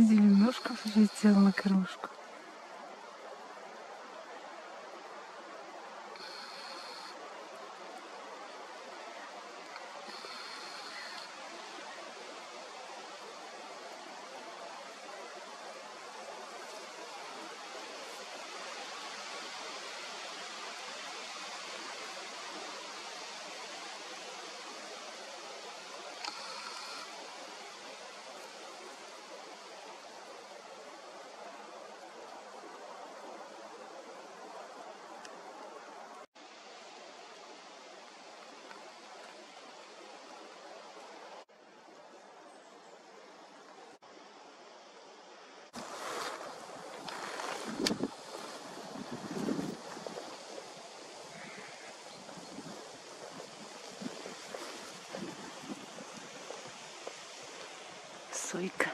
Зеленушка прилетела на кормушку. week.